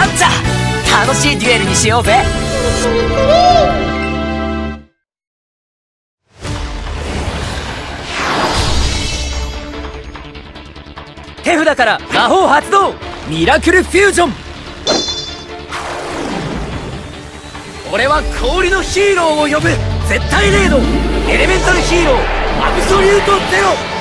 楽しいデュエルにしようぜ。手札から魔法発動ミラクルフュージョン。俺は氷のヒーローを呼ぶ絶対レードエレメンタルヒーローアブソリュートゼロ。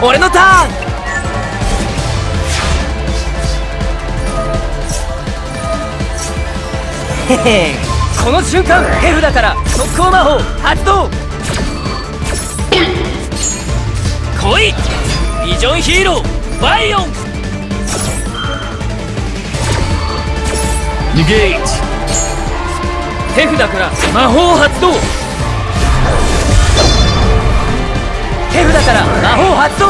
俺のターン！へへこの瞬間手札から速攻魔法発動！来いビジョンヒーローバイオン！ネゲー手札から魔法発動手札から魔法発動。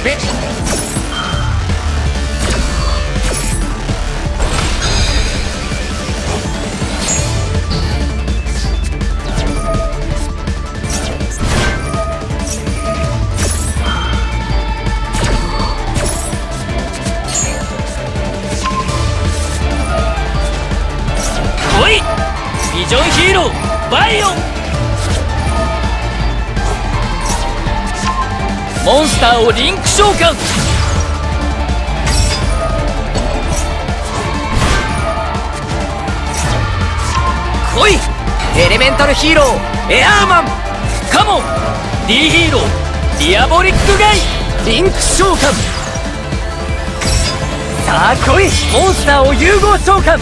来スターをリンク召喚。来いエレメンタルヒーローエアーマン。カモン D ヒーローディアボリックガイリンク召喚。さあ来いモンスターを融合召喚。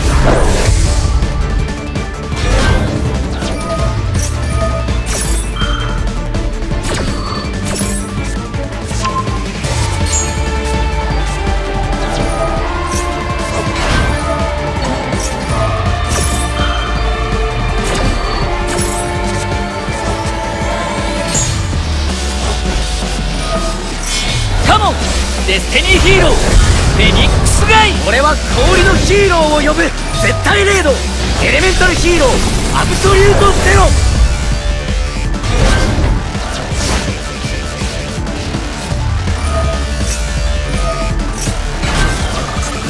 モンデスティニーヒーローフェニックスガイ俺は氷のヒーローを呼ぶ。絶対レード。エレメンタルヒーローアブソリュートゼロ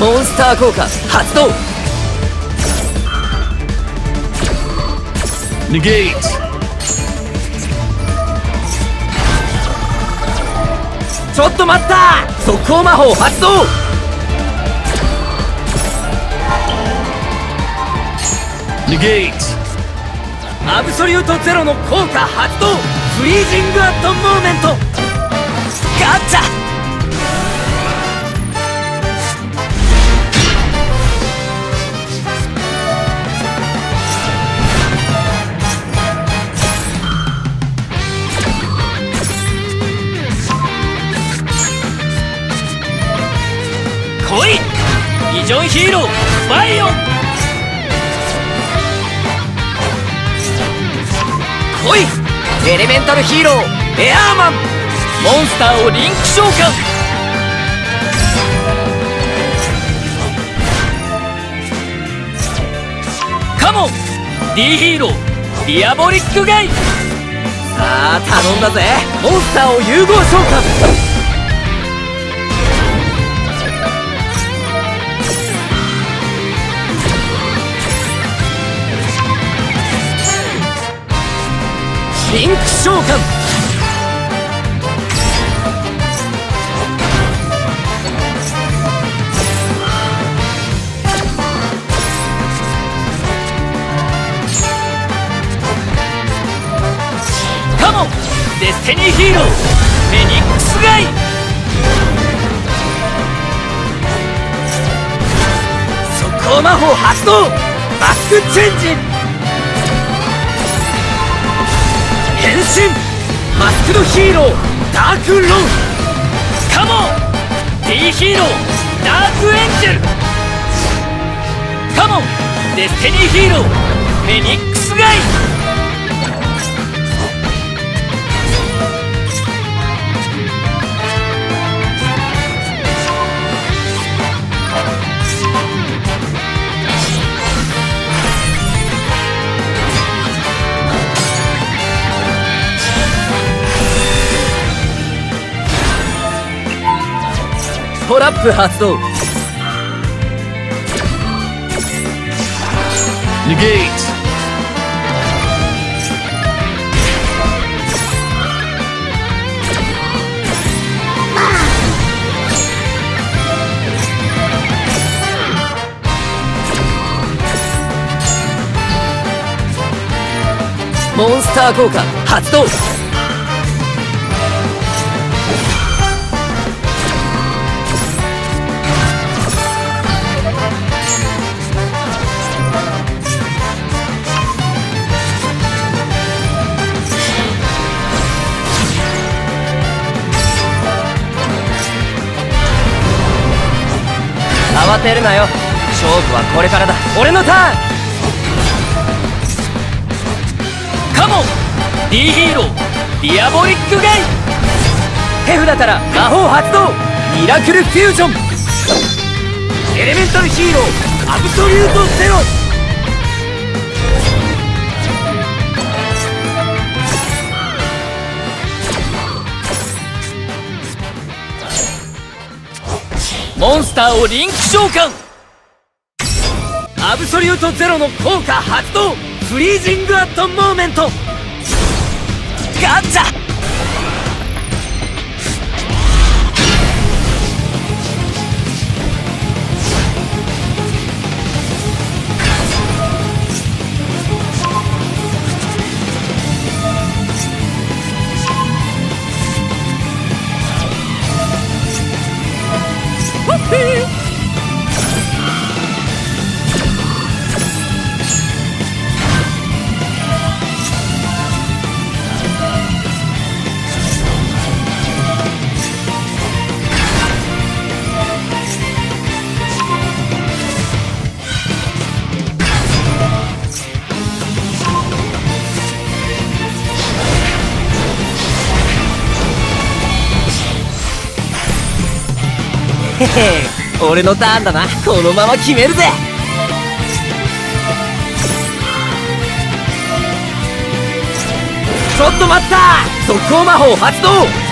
モンスター効果。発動。ネちょっと待った。速攻魔法発動。ネゲーアブソリュートゼロの効果発動。フリージングアットモーメント。ガッチャ来いビジョンヒーローバイオン。来いエレメンタルヒーローエアーマン。モンスターをリンク召喚。カモン D ヒーローディアボリックガイ。さあ頼んだぜ。モンスターを融合召喚。リンク召喚。カモンデスティニーヒーローフェニックスガイ。速攻魔法発動マスクチェンジ。変身。マスクドヒーローダークロン。カモン。D ヒーローダークエンジェル。カモンデスティニーヒーローフェニックスガイ。トラップ発動 Negate. モンスター効果発動慌てるなよ。勝負はこれからだ。俺のターン。カモン。D ヒーローディアボリックガイ手札から魔法発動。ミラクルフュージョン。エレメンタルヒーロー。アブソリュートゼロ。モンスターをリンク召喚。アブソリュートゼロの効果発動。フリージングアットモーメント。ガチャ！俺のターンだな。このまま決めるぜ。ちょっと待った。速攻魔法発動。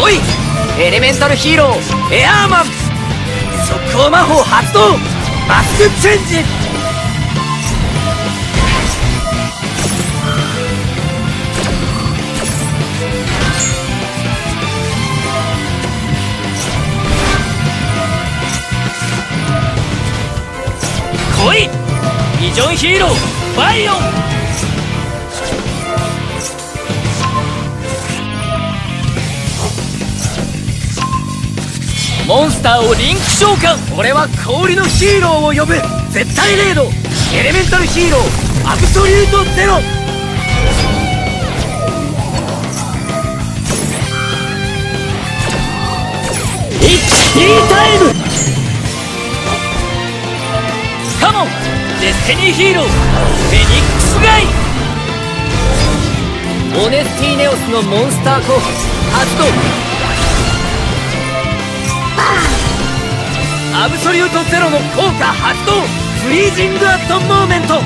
来いエレメンタルヒーローエアーマン。速攻魔法発動マスクチェンジ。来いビジョンヒーローバイオン。モンスターをリンク召喚。俺は氷のヒーローを呼ぶ。絶対零度エレメンタルヒーロー。アブソリュートゼロ。 It's D time。Come on。デスティニーヒーロー。フェニックスガイ。オネスティネオスのモンスター効果。発動アブソリュートゼロの効果発動フリージングアットモーメント。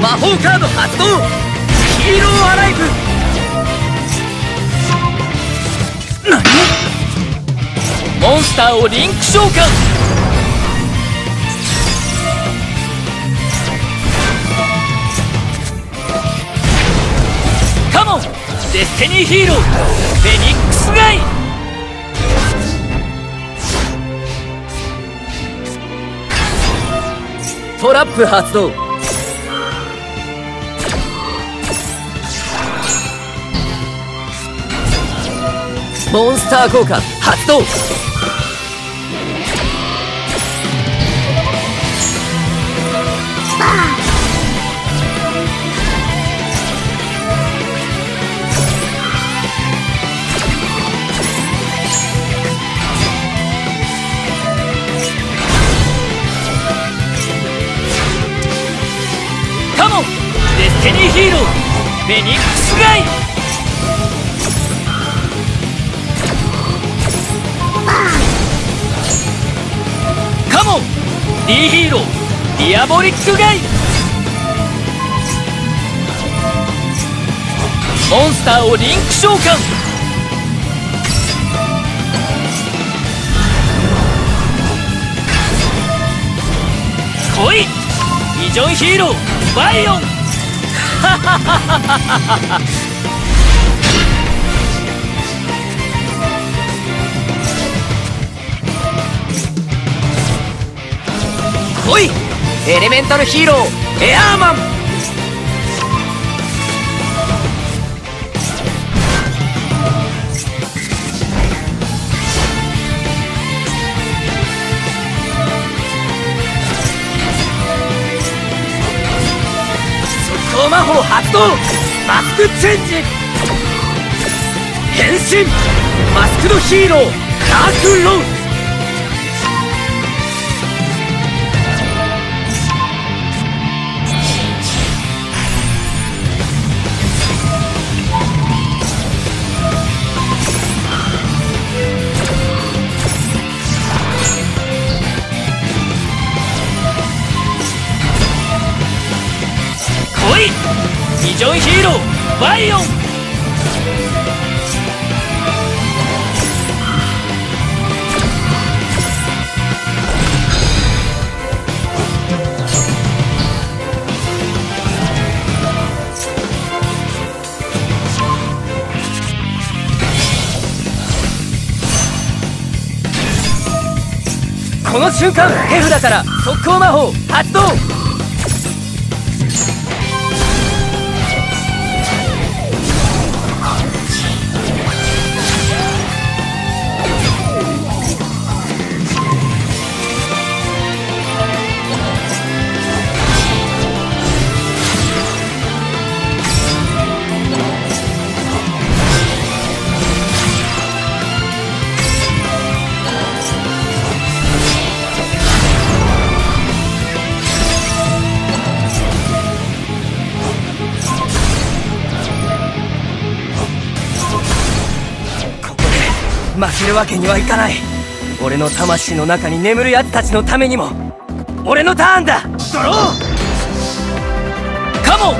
魔法カード発動。ヒーローアライブ。何？モンスターをリンク召喚。モンデスティニーヒーローフェニックスガイトラップ発動。モンスター効果発動。カテニーヒーロー。フェニックスガイ。Come on。D ヒーロー。ディアボリックガイ。モンスターをリンク召喚。来い。ビジョンヒーロー。ヴァイオン。来いエレメンタルヒーローエアーマン。超魔法発動マスクチェンジ。変身。マスクのヒーロー。ダークロージョンヒーローバイオン。この瞬間手札から速攻魔法発動。負けるわけにはいかない。俺の魂の中に眠る奴たちのためにも俺のターンだ。ドローカモン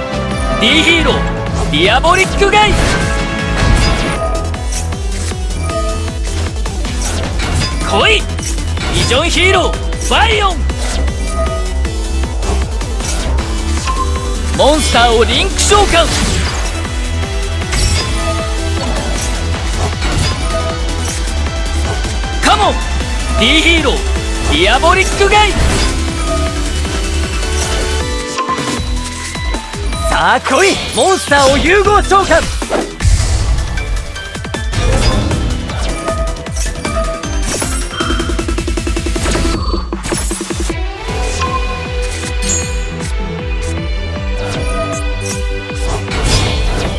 D ヒーローディアボリックガイ来いビジョンヒーローバイオンモンスターをリンク召喚。カモン D ヒーローディアボリックガイさあ来い。モンスターを融合召喚。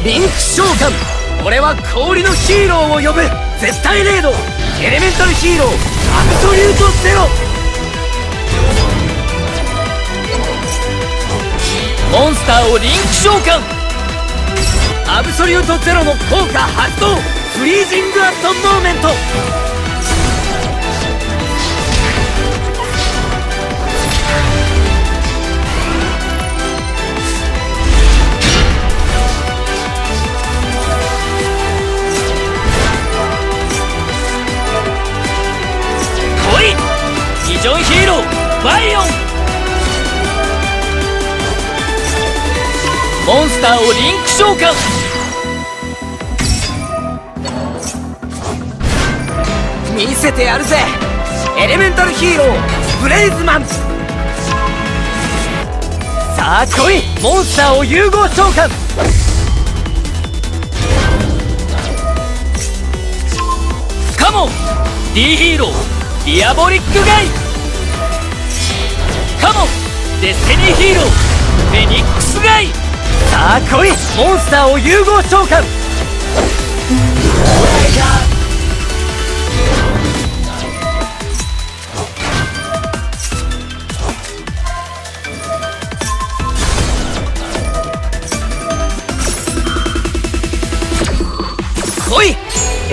リンク召喚。俺は氷のヒーローを呼ぶ。絶対レード。エレメンタルヒーローアブソリュートゼロ。モンスターをリンク召喚。アブソリュートゼロの効果発動。フリージングアットモーメント。ジョンヒーローバイオン。モンスターをリンク召喚。見せてやるぜ。エレメンタルヒーローブレイズマン。さあ来いモンスターを融合召喚。カモン D ヒーローディアボリックガイ。カモンデスティニーヒーローフェニックスガイ。さあ来い。モンスターを融合召喚。来い。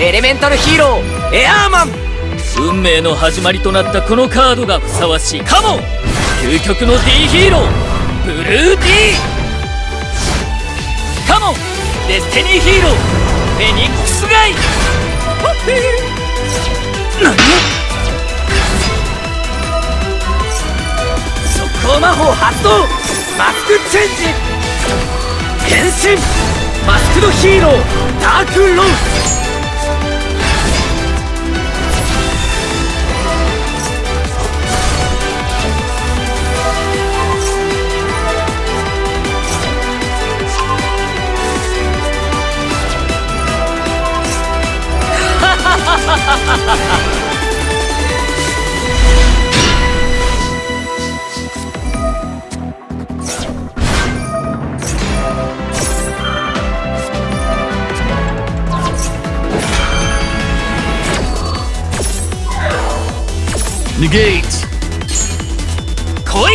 エレメンタルヒーローエアーマン。運命の始まりとなったこのカードがふさわしい。カモン。究極の D ヒーローブルー D カモンデスティニーヒーローフェニックスガイ。ホッピー。何？速攻魔法発動。マスクチェンジ。変身マスクドヒーローダークロンネゲー来い！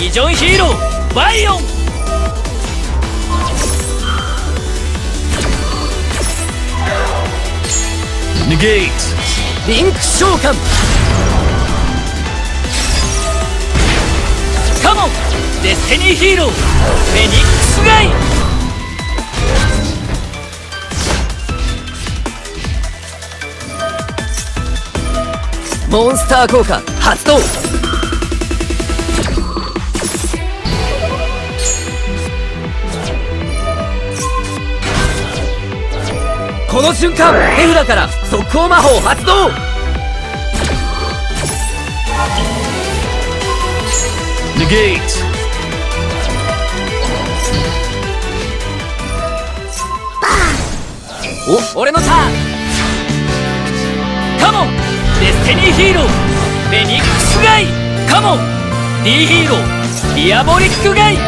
ビジョンヒーローバイオン！トネゲーリンク召喚！カモン！デスティニーヒーロー！フェニックスガイモンスター効果発動。この瞬間手札から速攻魔法発動。ネゲーお俺のターン。カモンデスティニーヒーロー。フェニックスガイ。カモン。D ヒーロー。ディアボリックガイ。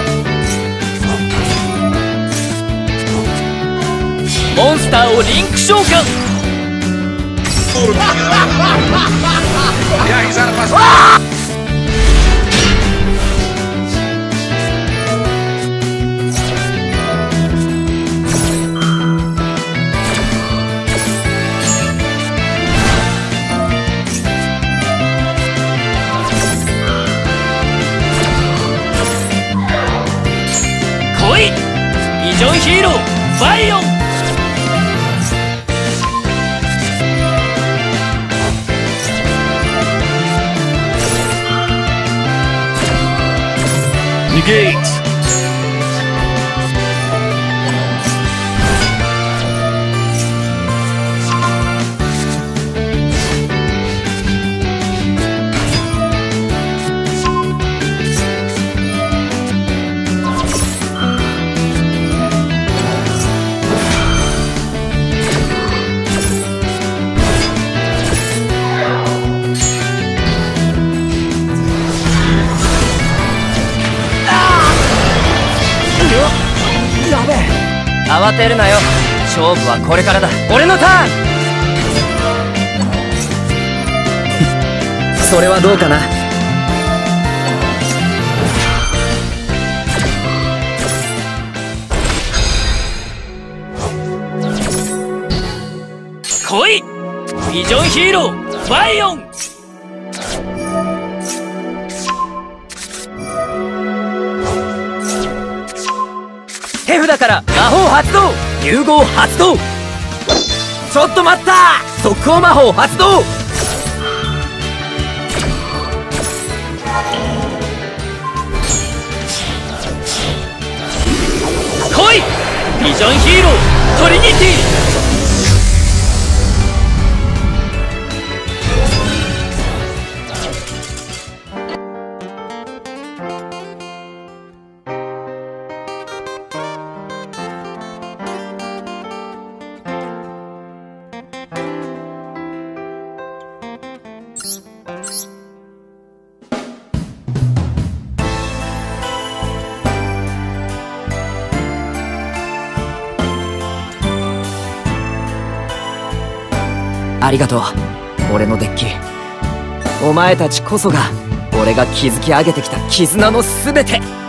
モンスターをリンク召喚 来いビジョンヒーローバイオン。ネゲイツ慌てるなよ。勝負はこれからだ。俺のターン！それはどうかな？来い！ビジョンヒーローバイオンだから魔法発動融合発動。ちょっと待った！速攻魔法発動。来い！ビジョンヒーロートリニティ！ありがとう。俺のデッキ。お前たちこそが俺が築き上げてきた絆の全て。